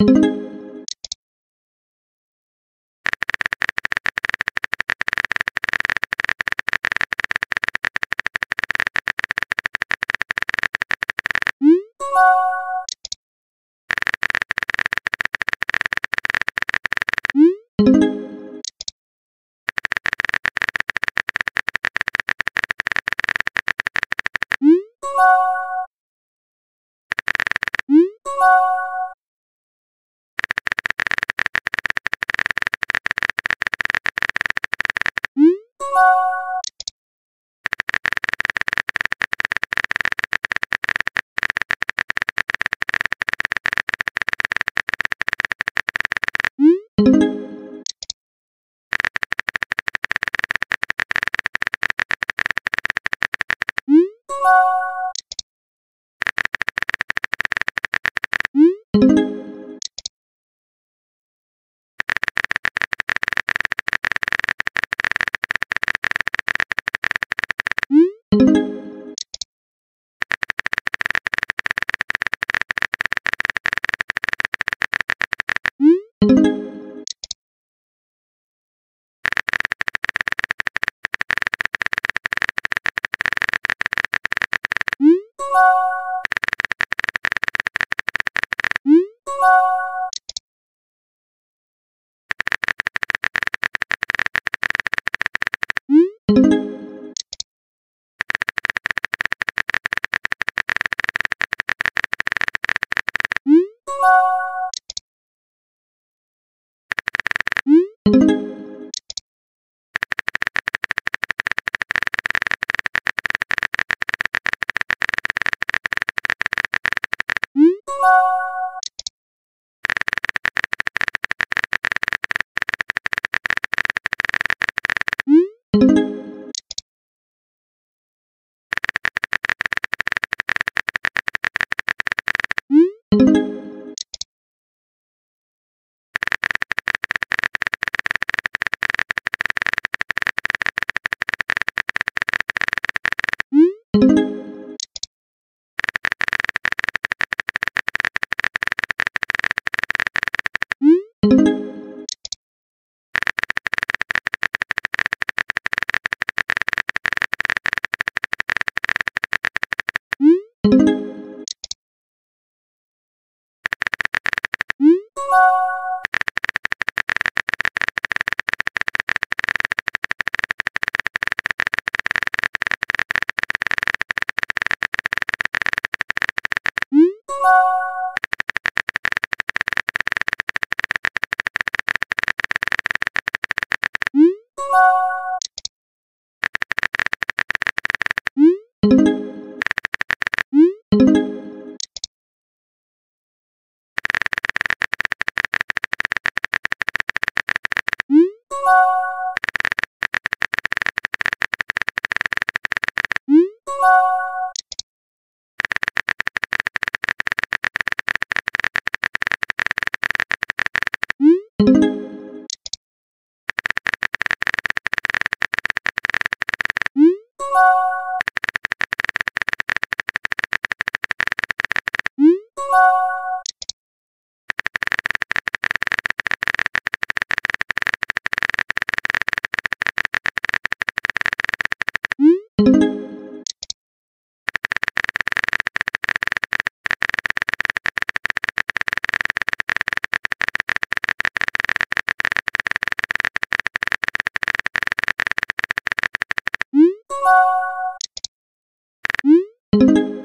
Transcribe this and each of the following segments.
thank you. thank you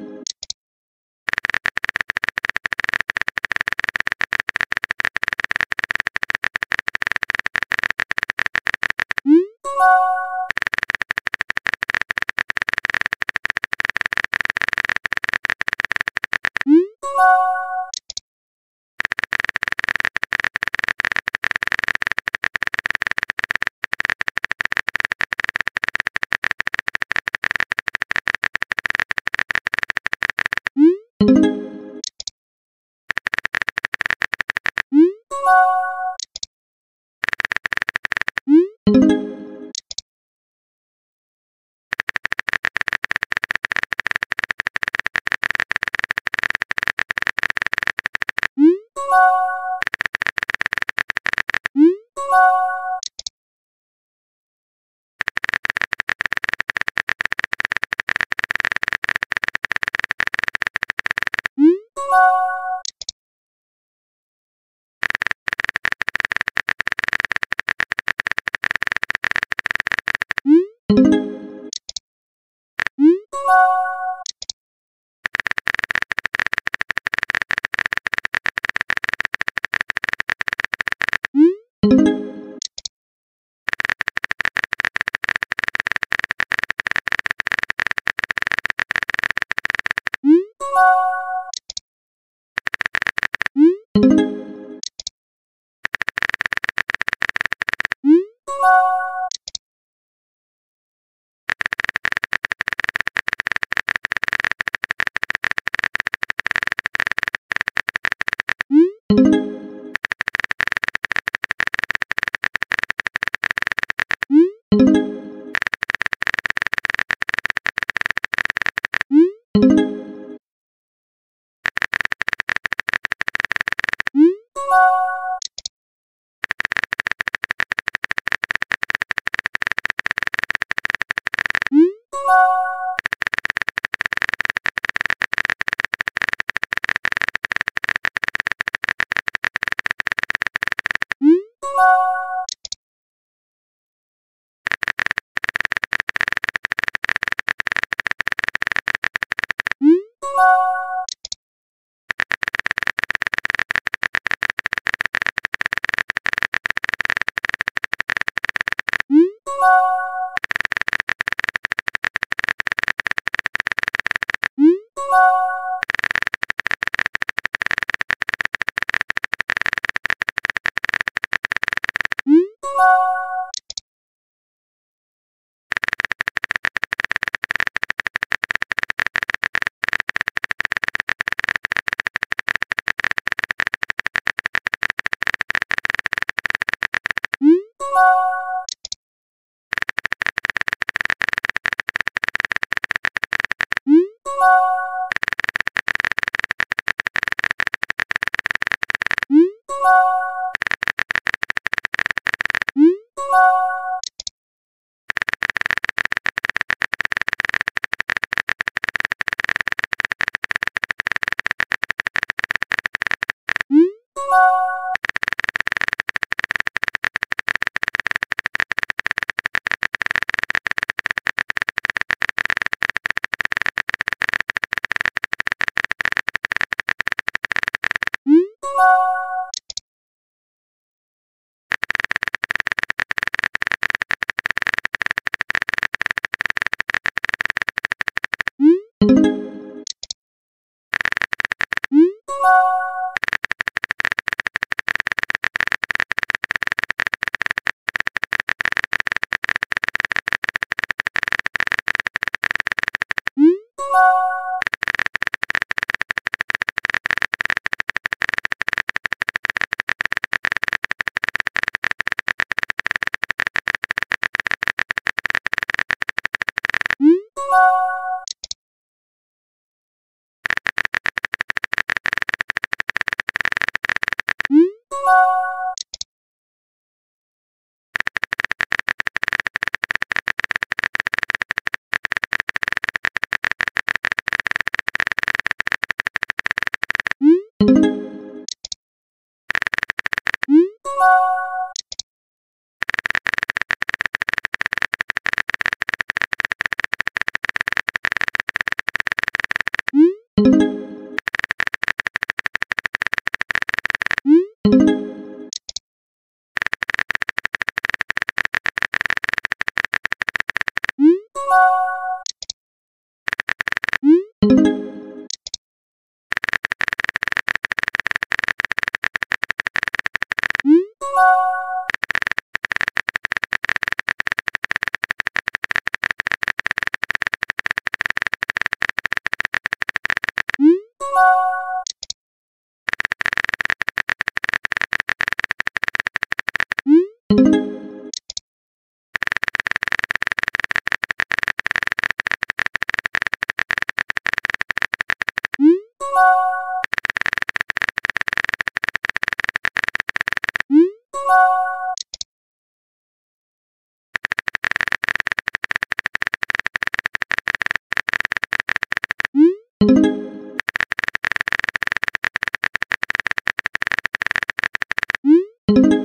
you.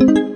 Bye.